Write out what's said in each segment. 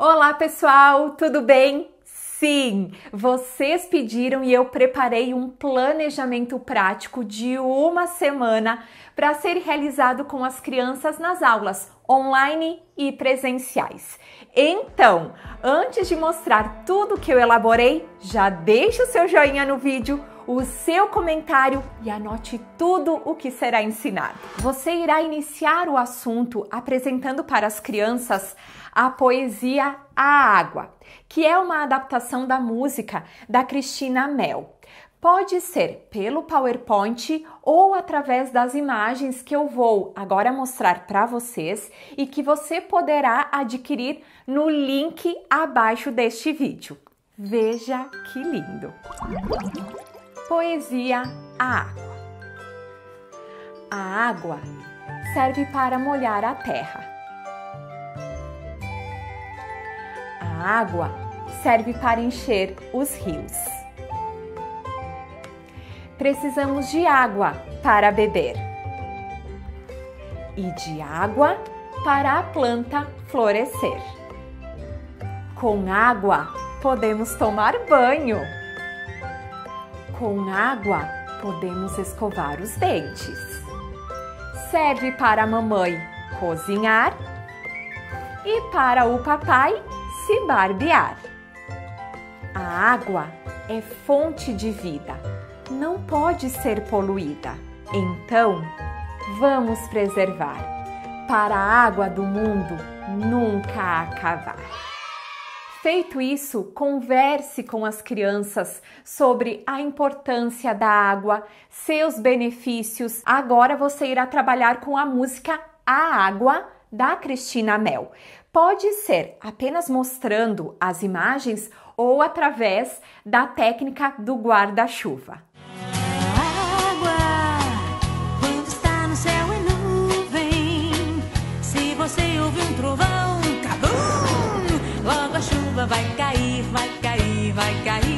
Olá pessoal, tudo bem? Sim, vocês pediram e eu preparei um planejamento prático de uma semana para ser realizado com as crianças nas aulas online e presenciais. Então, antes de mostrar tudo que eu elaborei, já deixa o seu joinha no vídeo, o seu comentário e anote tudo o que será ensinado. Você irá iniciar o assunto apresentando para as crianças a poesia A Água, que é uma adaptação da música da Cristina Mel. Pode ser pelo PowerPoint ou através das imagens que eu vou agora mostrar para vocês e que você poderá adquirir no link abaixo deste vídeo. Veja que lindo! Poesia A Água A água serve para molhar a terra A água serve para encher os rios. Precisamos de água para beber e de água para a planta florescer. Com água podemos tomar banho. Com água podemos escovar os dentes. Serve para a mamãe cozinhar e para o papai se barbear. A água é fonte de vida, não pode ser poluída. Então, vamos preservar para a água do mundo nunca acabar. Feito isso, converse com as crianças sobre a importância da água, seus benefícios. Agora você irá trabalhar com a música A Água da Cristina Mel. Pode ser apenas mostrando as imagens ou através da técnica do guarda-chuva. Vai cair, vai cair, vai cair.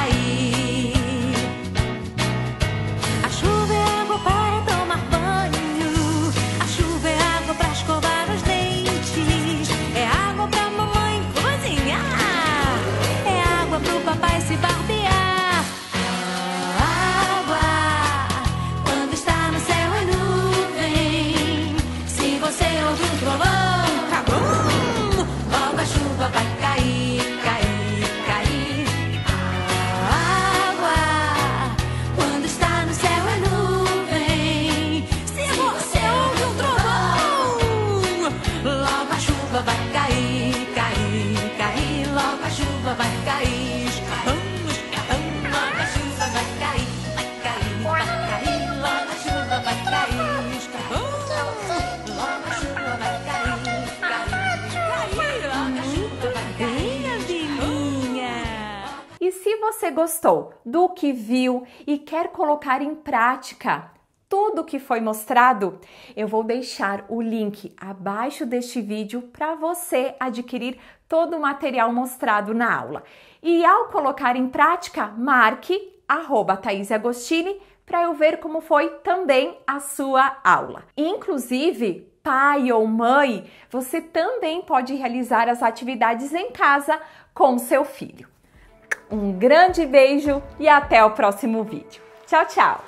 você gostou do que viu e quer colocar em prática tudo que foi mostrado, eu vou deixar o link abaixo deste vídeo para você adquirir todo o material mostrado na aula. E ao colocar em prática, marque arroba Agostini para eu ver como foi também a sua aula. Inclusive, pai ou mãe, você também pode realizar as atividades em casa com seu filho. Um grande beijo e até o próximo vídeo. Tchau, tchau!